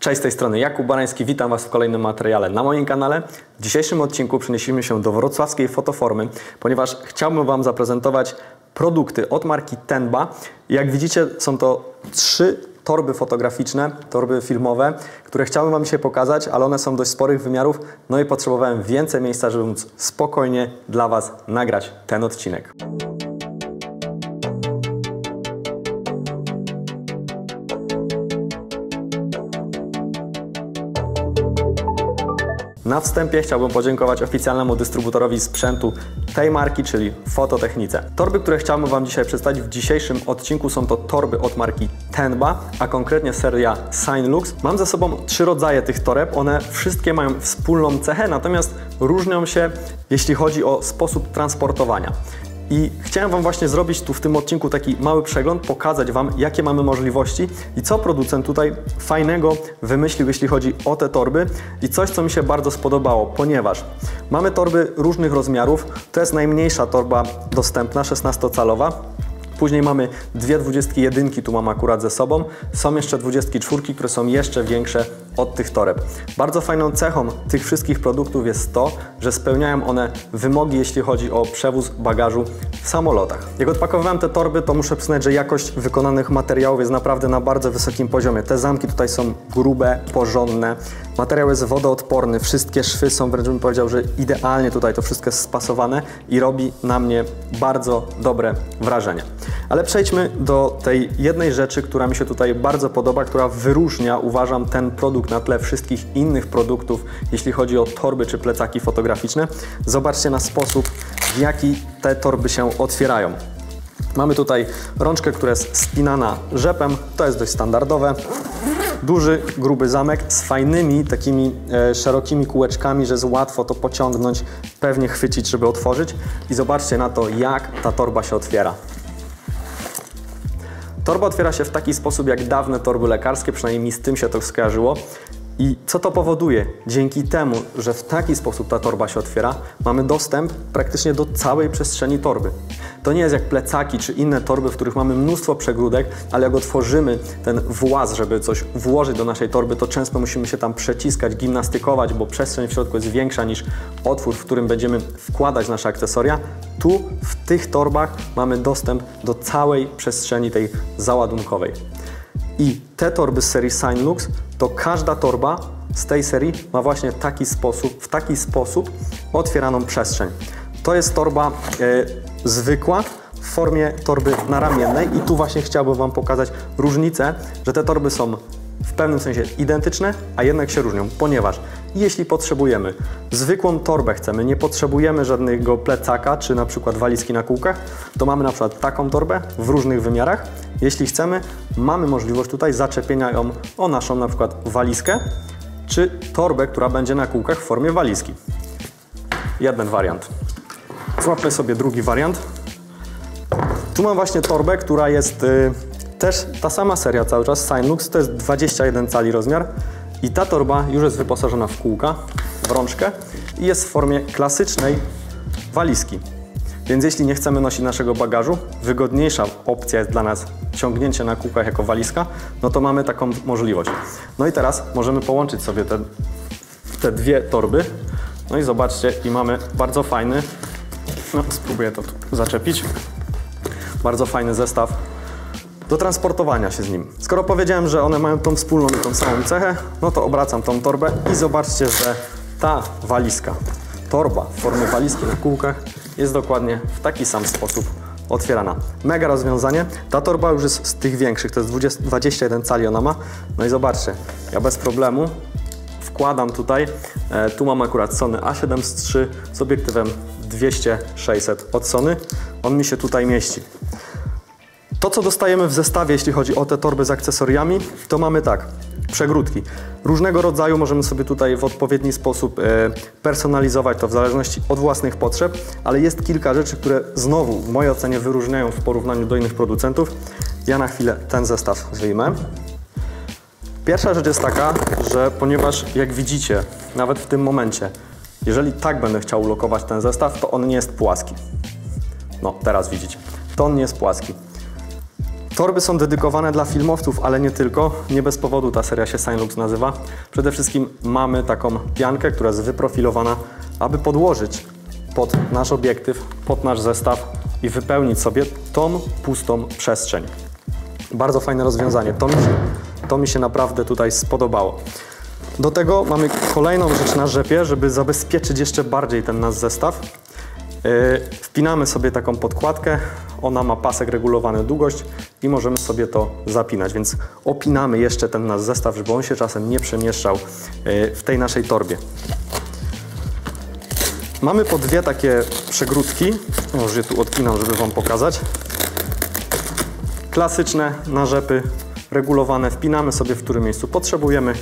Cześć, z tej strony Jakub Barański, witam Was w kolejnym materiale na moim kanale. W dzisiejszym odcinku przenieśmy się do wrocławskiej fotoformy, ponieważ chciałbym Wam zaprezentować produkty od marki Tenba. Jak widzicie są to trzy torby fotograficzne, torby filmowe, które chciałbym Wam dzisiaj pokazać, ale one są dość sporych wymiarów, no i potrzebowałem więcej miejsca, żeby móc spokojnie dla Was nagrać ten odcinek. Na wstępie chciałbym podziękować oficjalnemu dystrybutorowi sprzętu tej marki, czyli Fototechnice. Torby, które chciałbym Wam dzisiaj przedstawić w dzisiejszym odcinku są to torby od marki Tenba, a konkretnie seria Signlux. Mam ze sobą trzy rodzaje tych toreb. One wszystkie mają wspólną cechę, natomiast różnią się, jeśli chodzi o sposób transportowania. I chciałem Wam właśnie zrobić tu w tym odcinku taki mały przegląd, pokazać Wam, jakie mamy możliwości i co producent tutaj fajnego wymyślił, jeśli chodzi o te torby i coś, co mi się bardzo spodobało, ponieważ mamy torby różnych rozmiarów. To jest najmniejsza torba dostępna, 16-calowa. Później mamy dwie dwudziestki jedynki, tu mam akurat ze sobą. Są jeszcze dwudziestki czwórki, które są jeszcze większe od tych toreb. Bardzo fajną cechą tych wszystkich produktów jest to, że spełniają one wymogi, jeśli chodzi o przewóz bagażu w samolotach. Jak odpakowałem te torby, to muszę przyznać, że jakość wykonanych materiałów jest naprawdę na bardzo wysokim poziomie. Te zamki tutaj są grube, porządne. Materiał jest wodoodporny, wszystkie szwy są wręcz bym powiedział, że idealnie tutaj to wszystko jest spasowane i robi na mnie bardzo dobre wrażenie. Ale przejdźmy do tej jednej rzeczy, która mi się tutaj bardzo podoba, która wyróżnia, uważam, ten produkt na tle wszystkich innych produktów, jeśli chodzi o torby czy plecaki fotograficzne. Zobaczcie na sposób, w jaki te torby się otwierają. Mamy tutaj rączkę, która jest spinana rzepem, to jest dość standardowe. Duży, gruby zamek z fajnymi, takimi e, szerokimi kółeczkami, że jest łatwo to pociągnąć, pewnie chwycić, żeby otworzyć. I zobaczcie na to, jak ta torba się otwiera. Torba otwiera się w taki sposób jak dawne torby lekarskie, przynajmniej mi z tym się to skojarzyło. I co to powoduje? Dzięki temu, że w taki sposób ta torba się otwiera, mamy dostęp praktycznie do całej przestrzeni torby. To nie jest jak plecaki czy inne torby, w których mamy mnóstwo przegródek, ale jak otworzymy ten właz, żeby coś włożyć do naszej torby, to często musimy się tam przeciskać, gimnastykować, bo przestrzeń w środku jest większa niż otwór, w którym będziemy wkładać nasze akcesoria. Tu, w tych torbach, mamy dostęp do całej przestrzeni tej załadunkowej. I te torby z serii Signlux, to każda torba z tej serii ma właśnie taki sposób, w taki sposób otwieraną przestrzeń. To jest torba e, zwykła w formie torby naramiennej i tu właśnie chciałbym Wam pokazać różnicę, że te torby są w pewnym sensie identyczne, a jednak się różnią, ponieważ jeśli potrzebujemy zwykłą torbę chcemy, nie potrzebujemy żadnego plecaka czy na przykład walizki na kółkach, to mamy na przykład taką torbę w różnych wymiarach. Jeśli chcemy, mamy możliwość tutaj zaczepienia ją o naszą na przykład walizkę czy torbę, która będzie na kółkach w formie walizki. Jeden wariant. Złapmy sobie drugi wariant. Tu mam właśnie torbę, która jest y, też ta sama seria cały czas, Signlux, to jest 21 cali rozmiar i ta torba już jest wyposażona w kółka, w rączkę i jest w formie klasycznej walizki. Więc jeśli nie chcemy nosić naszego bagażu, wygodniejsza opcja jest dla nas ciągnięcie na kółkach jako walizka, no to mamy taką możliwość. No i teraz możemy połączyć sobie te, te dwie torby. No i zobaczcie, i mamy bardzo fajny, no spróbuję to tu zaczepić, bardzo fajny zestaw do transportowania się z nim. Skoro powiedziałem, że one mają tą wspólną i tą samą cechę, no to obracam tą torbę i zobaczcie, że ta walizka, torba w formie walizki na kółkach jest dokładnie w taki sam sposób otwierana. Mega rozwiązanie. Ta torba już jest z tych większych, to jest 20, 21 cali ona ma. No i zobaczcie, ja bez problemu wkładam tutaj, e, tu mam akurat Sony A7 III z obiektywem 200-600 od Sony. On mi się tutaj mieści. To, co dostajemy w zestawie, jeśli chodzi o te torby z akcesoriami, to mamy tak, przegródki. Różnego rodzaju możemy sobie tutaj w odpowiedni sposób e, personalizować to w zależności od własnych potrzeb, ale jest kilka rzeczy, które znowu w mojej ocenie wyróżniają w porównaniu do innych producentów. Ja na chwilę ten zestaw wyjmę. Pierwsza rzecz jest taka, że ponieważ jak widzicie, nawet w tym momencie, jeżeli tak będę chciał ulokować ten zestaw, to on nie jest płaski. No, teraz widzicie. To on nie jest płaski. Torby są dedykowane dla filmowców, ale nie tylko. Nie bez powodu ta seria się Sinlux nazywa. Przede wszystkim mamy taką piankę, która jest wyprofilowana, aby podłożyć pod nasz obiektyw, pod nasz zestaw i wypełnić sobie tą pustą przestrzeń. Bardzo fajne rozwiązanie. To mi się, to mi się naprawdę tutaj spodobało. Do tego mamy kolejną rzecz na rzepie, żeby zabezpieczyć jeszcze bardziej ten nasz zestaw. Yy, wpinamy sobie taką podkładkę, ona ma pasek regulowany długość i możemy sobie to zapinać, więc opinamy jeszcze ten nasz zestaw, żeby on się czasem nie przemieszczał yy, w tej naszej torbie. Mamy po dwie takie przegródki, już je tu odpinam, żeby Wam pokazać. Klasyczne narzepy regulowane, wpinamy sobie w którym miejscu potrzebujemy,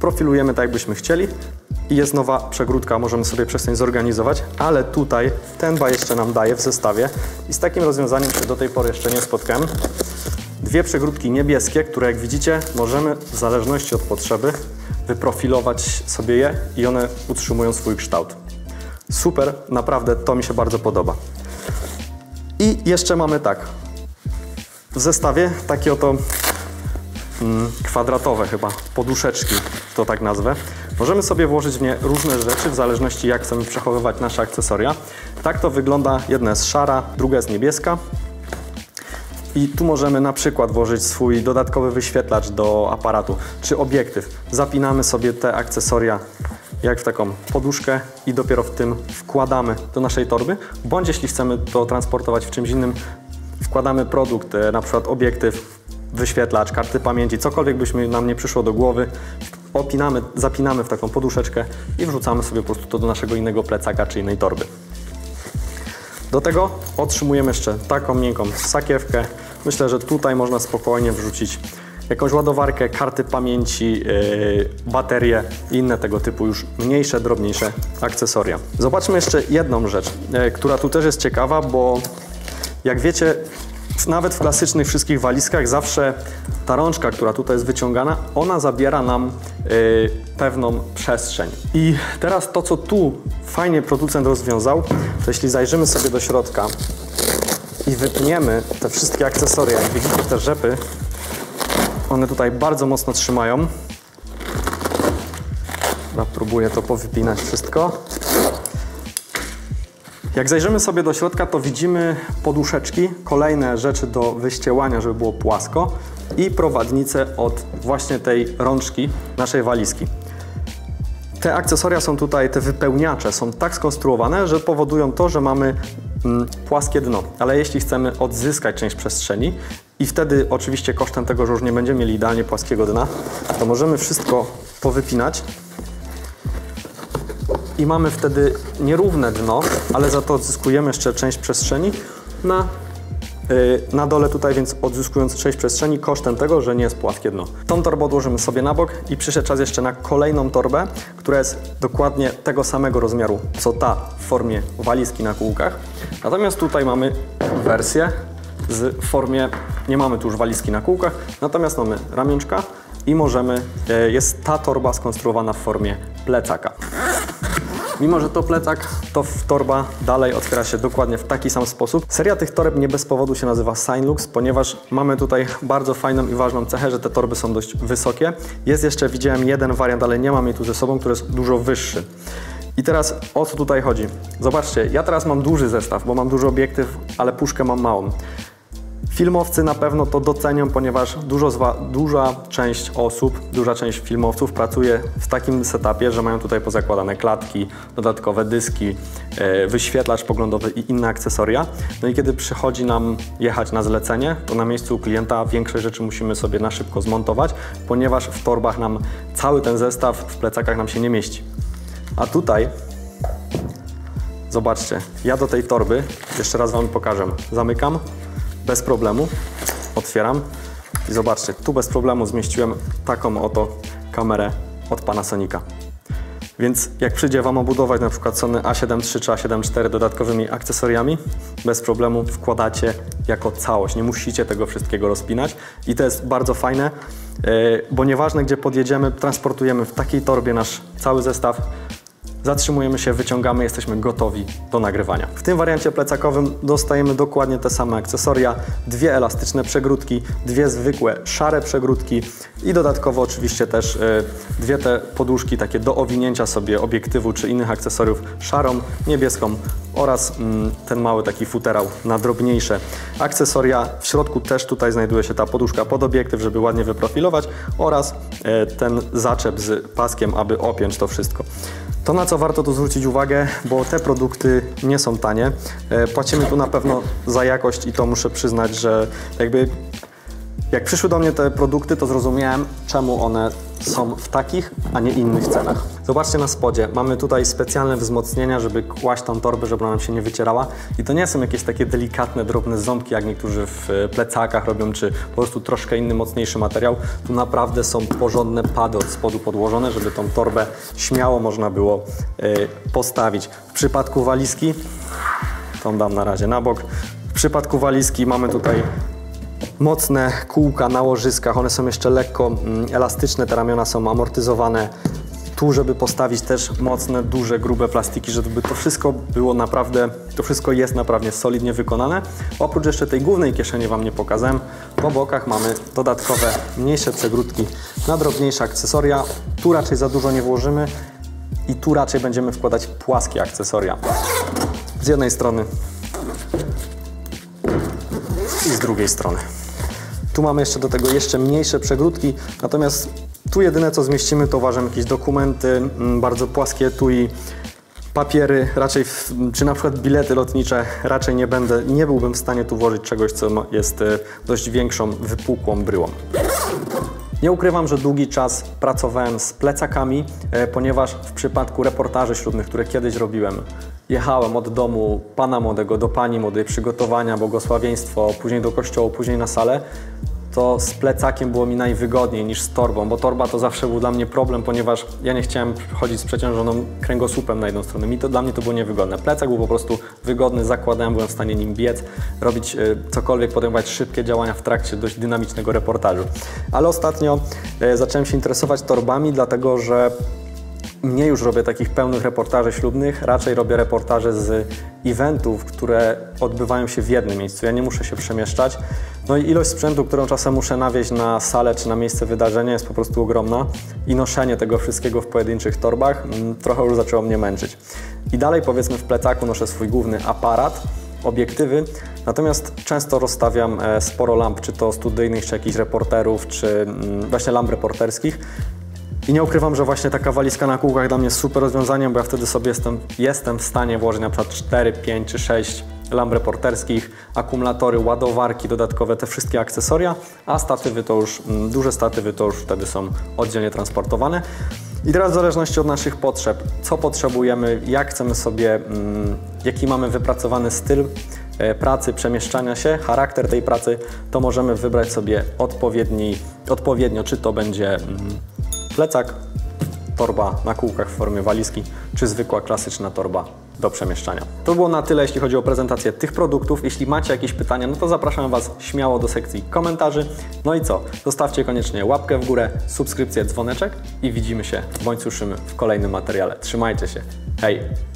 profilujemy tak jakbyśmy chcieli i jest nowa przegródka, możemy sobie przestań zorganizować, ale tutaj ten ba jeszcze nam daje w zestawie i z takim rozwiązaniem się do tej pory jeszcze nie spotkałem. Dwie przegródki niebieskie, które jak widzicie możemy w zależności od potrzeby wyprofilować sobie je i one utrzymują swój kształt. Super, naprawdę to mi się bardzo podoba. I jeszcze mamy tak, w zestawie takie oto mm, kwadratowe chyba poduszeczki, to tak nazwę. Możemy sobie włożyć w nie różne rzeczy w zależności jak chcemy przechowywać nasze akcesoria. Tak to wygląda, jedna jest szara, druga jest niebieska. I tu możemy na przykład włożyć swój dodatkowy wyświetlacz do aparatu, czy obiektyw. Zapinamy sobie te akcesoria jak w taką poduszkę i dopiero w tym wkładamy do naszej torby, bądź jeśli chcemy to transportować w czymś innym, wkładamy produkt, e, na przykład obiektyw, wyświetlacz, karty pamięci, cokolwiek byśmy nam nie przyszło do głowy, opinamy, zapinamy w taką poduszeczkę i wrzucamy sobie po prostu to do naszego innego plecaka czy innej torby. Do tego otrzymujemy jeszcze taką miękką sakiewkę. Myślę, że tutaj można spokojnie wrzucić jakąś ładowarkę, karty pamięci, yy, baterie i inne tego typu już mniejsze, drobniejsze akcesoria. Zobaczmy jeszcze jedną rzecz, yy, która tu też jest ciekawa, bo jak wiecie, nawet w klasycznych wszystkich walizkach zawsze ta rączka, która tutaj jest wyciągana, ona zabiera nam yy, pewną przestrzeń. I teraz to, co tu fajnie producent rozwiązał, to jeśli zajrzymy sobie do środka i wypniemy te wszystkie akcesoria, jak widzicie te rzepy, one tutaj bardzo mocno trzymają. Dobra, próbuję to powypinać wszystko. Jak zajrzymy sobie do środka, to widzimy poduszeczki, kolejne rzeczy do wyściełania, żeby było płasko i prowadnicę od właśnie tej rączki naszej walizki. Te akcesoria są tutaj, te wypełniacze są tak skonstruowane, że powodują to, że mamy mm, płaskie dno. Ale jeśli chcemy odzyskać część przestrzeni i wtedy oczywiście kosztem tego, że już nie będziemy mieli idealnie płaskiego dna, to możemy wszystko powypinać i mamy wtedy nierówne dno, ale za to odzyskujemy jeszcze część przestrzeni na, yy, na dole tutaj, więc odzyskując część przestrzeni kosztem tego, że nie jest płaskie dno. Tą torbę odłożymy sobie na bok i przyszedł czas jeszcze na kolejną torbę, która jest dokładnie tego samego rozmiaru, co ta w formie walizki na kółkach. Natomiast tutaj mamy wersję z formie, nie mamy tu już walizki na kółkach, natomiast mamy ramionczka i możemy, yy, jest ta torba skonstruowana w formie plecaka. Mimo, że to plecak, to torba dalej otwiera się dokładnie w taki sam sposób. Seria tych toreb nie bez powodu się nazywa Signlux, ponieważ mamy tutaj bardzo fajną i ważną cechę, że te torby są dość wysokie. Jest jeszcze, widziałem jeden wariant, ale nie mam jej tu ze sobą, który jest dużo wyższy. I teraz o co tutaj chodzi? Zobaczcie, ja teraz mam duży zestaw, bo mam duży obiektyw, ale puszkę mam małą. Filmowcy na pewno to docenią, ponieważ dużo duża część osób, duża część filmowców pracuje w takim setupie, że mają tutaj pozakładane klatki, dodatkowe dyski, e, wyświetlacz poglądowy i inne akcesoria. No i kiedy przychodzi nam jechać na zlecenie, to na miejscu klienta większość rzeczy musimy sobie na szybko zmontować, ponieważ w torbach nam cały ten zestaw w plecakach nam się nie mieści. A tutaj Zobaczcie, ja do tej torby, jeszcze raz Wam pokażę, zamykam, bez problemu. Otwieram i zobaczcie, tu bez problemu zmieściłem taką oto kamerę od Panasonica. Więc jak przyjdzie Wam obudować na przykład Sony A7 III czy A7 IV dodatkowymi akcesoriami, bez problemu wkładacie jako całość. Nie musicie tego wszystkiego rozpinać i to jest bardzo fajne, e, bo nieważne gdzie podjedziemy, transportujemy w takiej torbie nasz cały zestaw zatrzymujemy się, wyciągamy, jesteśmy gotowi do nagrywania. W tym wariancie plecakowym dostajemy dokładnie te same akcesoria, dwie elastyczne przegródki, dwie zwykłe szare przegródki i dodatkowo oczywiście też y, dwie te poduszki takie do owinięcia sobie obiektywu czy innych akcesoriów szarą, niebieską oraz mm, ten mały taki futerał na drobniejsze akcesoria. W środku też tutaj znajduje się ta poduszka pod obiektyw, żeby ładnie wyprofilować oraz e, ten zaczep z paskiem, aby opiąć to wszystko. To na co warto tu zwrócić uwagę, bo te produkty nie są tanie. E, płacimy tu na pewno za jakość i to muszę przyznać, że jakby jak przyszły do mnie te produkty, to zrozumiałem, czemu one są w takich, a nie innych cenach. Zobaczcie na spodzie, mamy tutaj specjalne wzmocnienia, żeby kłaść tą torbę, żeby ona się nie wycierała. I to nie są jakieś takie delikatne, drobne ząbki, jak niektórzy w e, plecakach robią, czy po prostu troszkę inny, mocniejszy materiał. Tu naprawdę są porządne pady od spodu podłożone, żeby tą torbę śmiało można było yy, postawić. W przypadku walizki, tą dam na razie na bok, w przypadku walizki mamy tutaj mocne kółka na łożyskach, one są jeszcze lekko mm, elastyczne, te ramiona są amortyzowane. Tu, żeby postawić też mocne, duże, grube plastiki, żeby to wszystko było naprawdę, to wszystko jest naprawdę solidnie wykonane. Oprócz jeszcze tej głównej kieszeni Wam nie pokazałem, po bokach mamy dodatkowe, mniejsze przegródki na drobniejsze akcesoria. Tu raczej za dużo nie włożymy i tu raczej będziemy wkładać płaskie akcesoria. Z jednej strony i z drugiej strony. Tu mamy jeszcze do tego jeszcze mniejsze przegródki, natomiast tu jedyne co zmieścimy to uważam jakieś dokumenty, mm, bardzo płaskie tu i papiery, raczej, w, czy na przykład bilety lotnicze, raczej nie będę, nie byłbym w stanie tu włożyć czegoś, co jest e, dość większą, wypukłą bryłą. Nie ukrywam, że długi czas pracowałem z plecakami, e, ponieważ w przypadku reportaży ślubnych, które kiedyś robiłem, jechałem od domu pana młodego do pani młodej, przygotowania, błogosławieństwo, później do kościoła, później na salę, to z plecakiem było mi najwygodniej niż z torbą, bo torba to zawsze był dla mnie problem, ponieważ ja nie chciałem chodzić z przeciążoną kręgosłupem na jedną stronę. Mi to, dla mnie to było niewygodne. Plecak był po prostu wygodny, zakładałem, byłem w stanie nim biec, robić y, cokolwiek, podejmować szybkie działania w trakcie dość dynamicznego reportażu. Ale ostatnio y, zacząłem się interesować torbami, dlatego że nie już robię takich pełnych reportaży ślubnych, raczej robię reportaże z eventów, które odbywają się w jednym miejscu. Ja nie muszę się przemieszczać. No i ilość sprzętu, którą czasem muszę nawieźć na salę czy na miejsce wydarzenia jest po prostu ogromna i noszenie tego wszystkiego w pojedynczych torbach mm, trochę już zaczęło mnie męczyć. I dalej powiedzmy w plecaku noszę swój główny aparat, obiektywy, natomiast często rozstawiam e, sporo lamp, czy to studyjnych, czy jakichś reporterów, czy mm, właśnie lamp reporterskich, i nie ukrywam, że właśnie taka walizka na kółkach dla mnie jest super rozwiązaniem, bo ja wtedy sobie jestem, jestem w stanie włożyć na przykład 4, 5 czy 6 lamp reporterskich, akumulatory, ładowarki dodatkowe, te wszystkie akcesoria, a statywy to już, mm, duże statywy to już wtedy są oddzielnie transportowane. I teraz w zależności od naszych potrzeb, co potrzebujemy, jak chcemy sobie, mm, jaki mamy wypracowany styl e, pracy, przemieszczania się, charakter tej pracy, to możemy wybrać sobie odpowiedni, odpowiednio, czy to będzie mm, plecak, torba na kółkach w formie walizki, czy zwykła klasyczna torba do przemieszczania. To było na tyle, jeśli chodzi o prezentację tych produktów. Jeśli macie jakieś pytania, no to zapraszam Was śmiało do sekcji komentarzy. No i co? Zostawcie koniecznie łapkę w górę, subskrypcję, dzwoneczek i widzimy się bądź słyszymy w kolejnym materiale. Trzymajcie się. Hej!